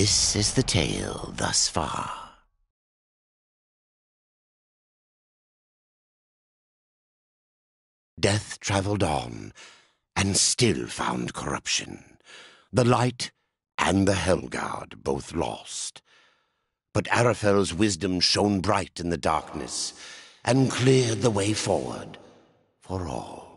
This is the tale thus far. Death travelled on, and still found corruption. The light and the Helgard both lost. But Izrafel's wisdom shone bright in the darkness, and cleared the way forward for all.